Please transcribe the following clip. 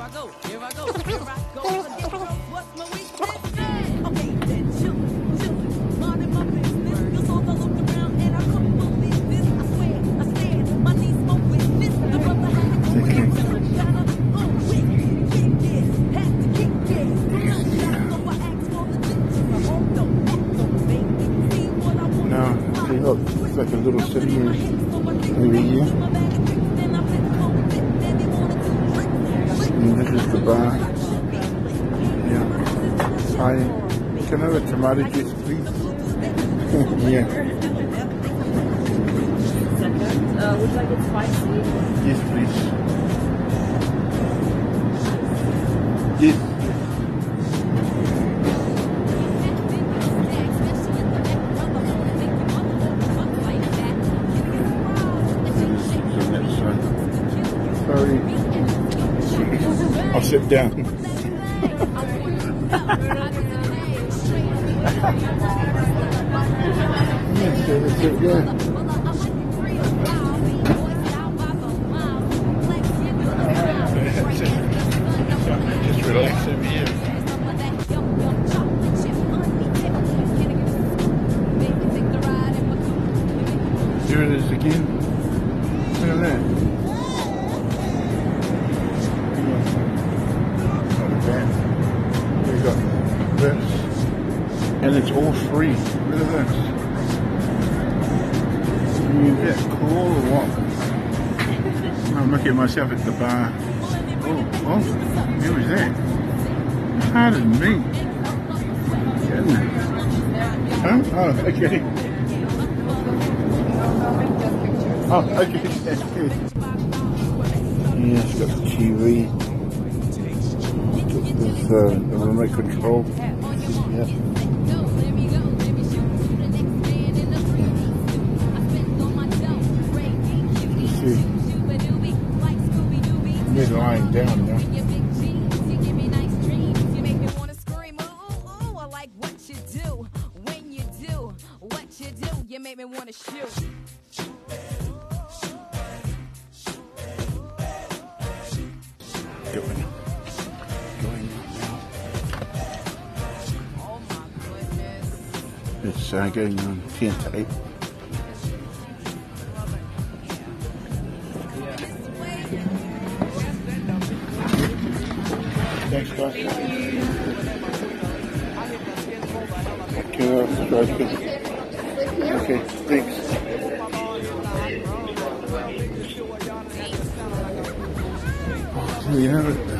I go, here I go, here I go. Like a little sitting area here. And this is the bar. Yeah. Hi. Can I have a tomato juice, please? yeah. Uh, would you like it spicy? Yes, please. Sit down. yes, over here. Here it is again. Look at that. And it's all free. Look at this. You get cool or what? I'm looking at myself at the bar. Oh, oh, who was that? Pardon me. Huh? Oh, okay. Oh, okay. yeah, it's got the TV. Got this uh, the remote control. Yeah. Me lying down now. You make me wanna shoot. Going. Going now. Oh my goodness. It's uh, going on 10 to 8. Thanks, guys. Okay. Okay, thanks. There you have it.